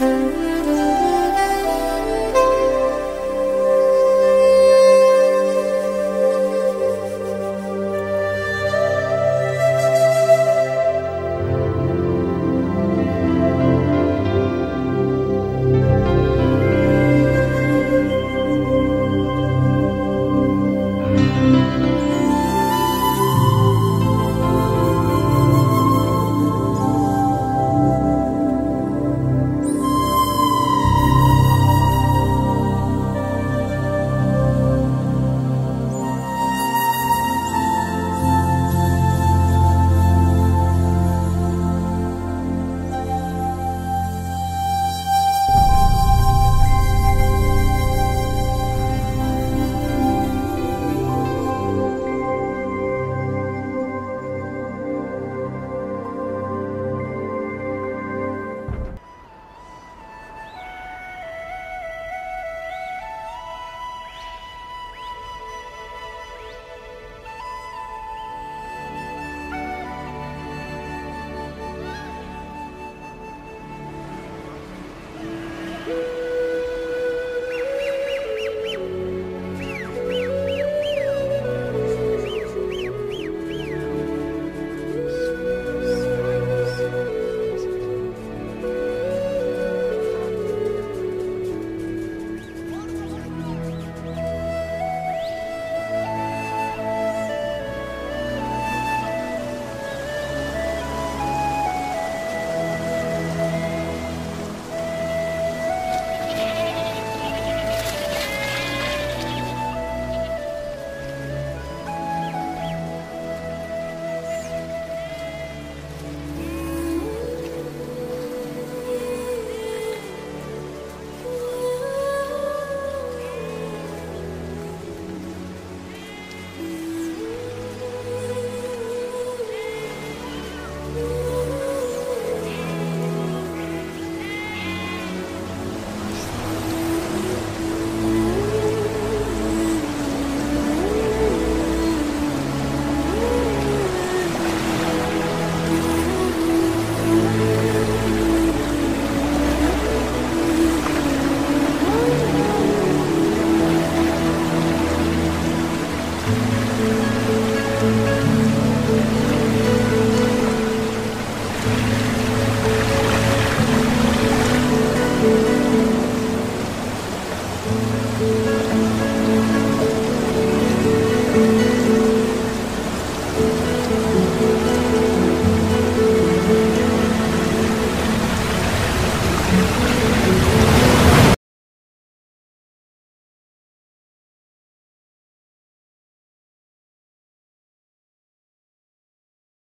嗯